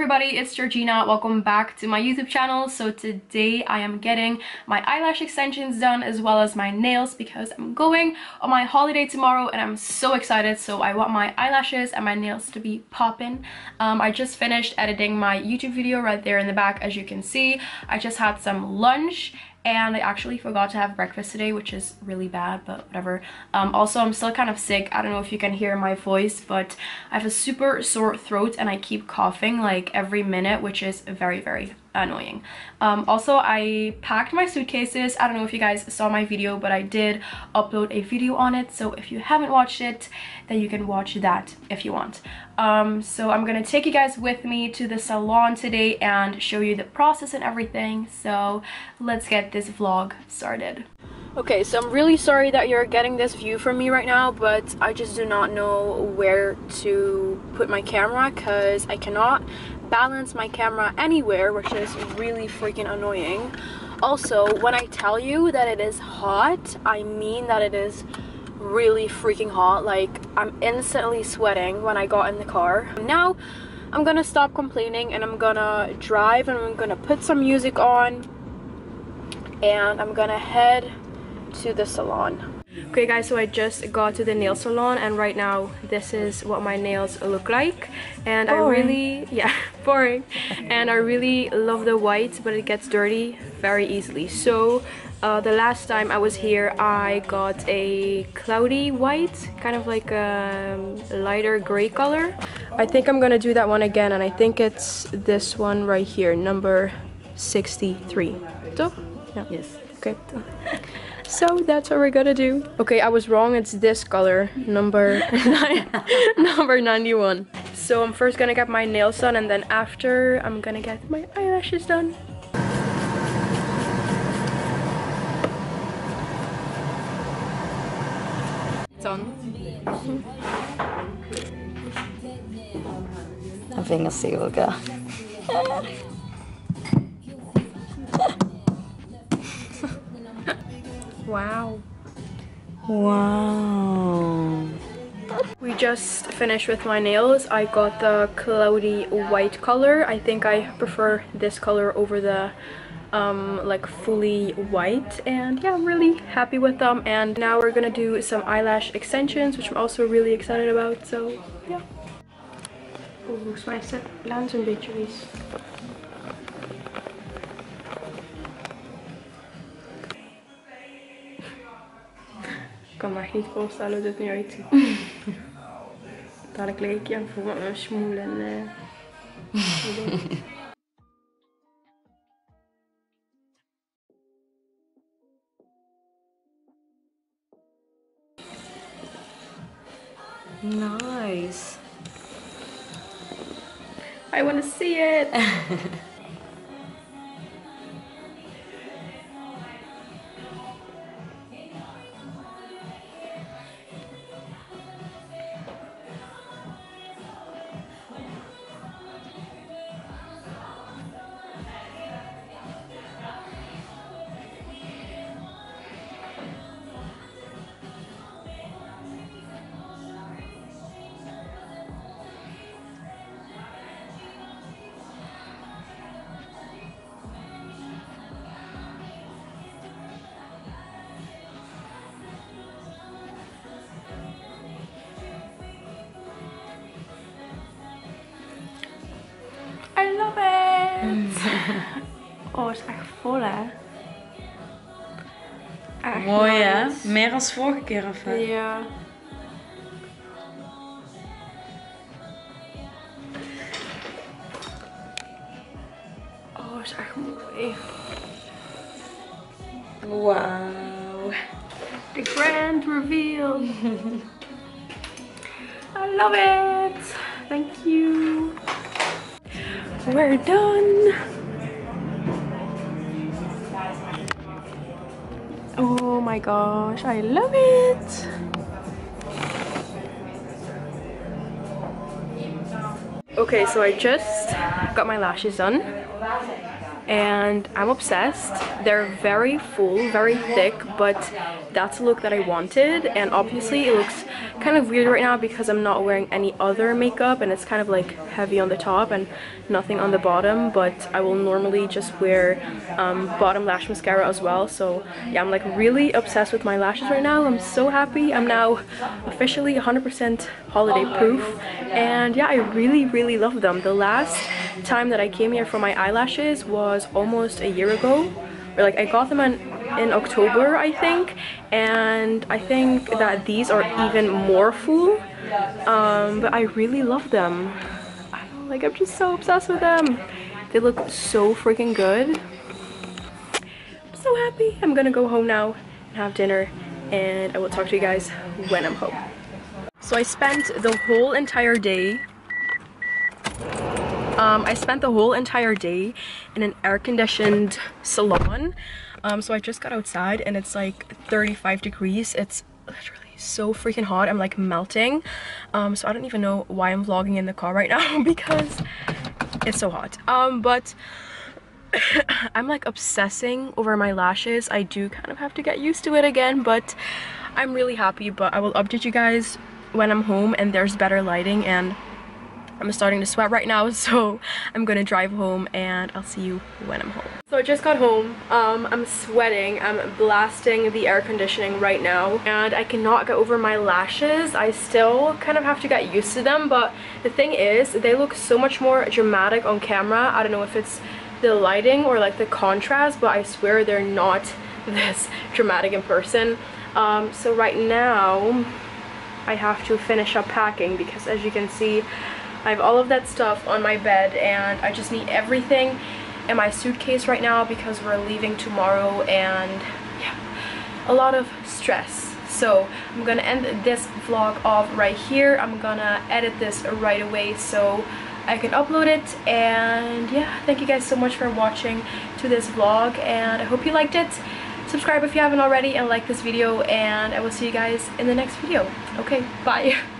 everybody, it's Giorgina. Welcome back to my YouTube channel. So today I am getting my eyelash extensions done as well as my nails because I'm going on my holiday tomorrow and I'm so excited. So I want my eyelashes and my nails to be popping. Um, I just finished editing my YouTube video right there in the back as you can see. I just had some lunch and I actually forgot to have breakfast today which is really bad but whatever. Um, also I'm still kind of sick. I don't know if you can hear my voice but I have a super sore throat and I keep coughing like every minute which is very very annoying. Um, also i packed my suitcases. I don't know if you guys saw my video but i did upload a video on it. So if you haven't watched it then you can watch that if you want. Um, so i'm gonna take you guys with me to the salon today and show you the process and everything. So let's get this vlog started. Okay, so I'm really sorry that you're getting this view from me right now, but I just do not know where to put my camera because I cannot balance my camera anywhere, which is really freaking annoying. Also, when I tell you that it is hot, I mean that it is really freaking hot. Like, I'm instantly sweating when I got in the car. Now, I'm gonna stop complaining and I'm gonna drive and I'm gonna put some music on and I'm gonna head to the salon. Okay guys, so I just got to the nail salon and right now this is what my nails look like. And boring. I really, yeah, boring. and I really love the white, but it gets dirty very easily. So uh, the last time I was here, I got a cloudy white, kind of like a lighter gray color. I think I'm gonna do that one again and I think it's this one right here, number 63. So, yeah. Yes. Okay. So that's what we're gonna do. Okay, I was wrong. It's this color, number number 91. So I'm first gonna get my nails done and then after I'm gonna get my eyelashes done. It's on. En vingersilke. Wow. Wow. We just finished with my nails. I got the cloudy white color. I think I prefer this color over the um, like fully white and yeah I'm really happy with them and now we're gonna do some eyelash extensions which I'm also really excited about so yeah. Volgens mij is een beetje kan me echt niet voorstellen hoe dit nu uitziet. Dadelijk leek je en voel me een smoel en... Uh, Nice. I want to see it. is echt vol hè. Echt Mooi hè? Meer als vorige keer of hè? Ja. Oh, is echt mooi. Wow. The grand reveal. I love it. Thank you. We're done. Oh my gosh, I love it. Okay, so I just got my lashes done and I'm obsessed. They're very full, very thick, but that's the look that I wanted and obviously it looks kind of weird right now because I'm not wearing any other makeup and it's kind of like heavy on the top and nothing on the bottom but I will normally just wear um, bottom lash mascara as well so yeah I'm like really obsessed with my lashes right now. I'm so happy. I'm now officially 100% holiday proof and yeah I really really love them. The last time that I came here for my eyelashes was almost a year ago. Or like I got them in, in October I think. And I think that these are even more full. Um, but I really love them. Like I'm just so obsessed with them. They look so freaking good. I'm so happy. I'm gonna go home now and have dinner and I will talk to you guys when I'm home. So I spent the whole entire day um, I spent the whole entire day in an air-conditioned salon. Um, so I just got outside and it's like 35 degrees. It's literally so freaking hot. I'm like melting. Um, so I don't even know why I'm vlogging in the car right now because it's so hot. Um, but I'm like obsessing over my lashes. I do kind of have to get used to it again, but I'm really happy. But I will update you guys when I'm home and there's better lighting and I'm starting to sweat right now, so I'm gonna drive home and I'll see you when I'm home. So I just got home. Um, I'm sweating. I'm blasting the air conditioning right now and I cannot get over my lashes. I still kind of have to get used to them, but the thing is, they look so much more dramatic on camera. I don't know if it's the lighting or like the contrast, but I swear they're not this dramatic in person. Um, so right now, I have to finish up packing because as you can see, I have all of that stuff on my bed and I just need everything in my suitcase right now because we're leaving tomorrow and yeah, a lot of stress. So I'm gonna end this vlog off right here. I'm gonna edit this right away so I can upload it and yeah, thank you guys so much for watching to this vlog and I hope you liked it. Subscribe if you haven't already and like this video and I will see you guys in the next video. Okay, bye.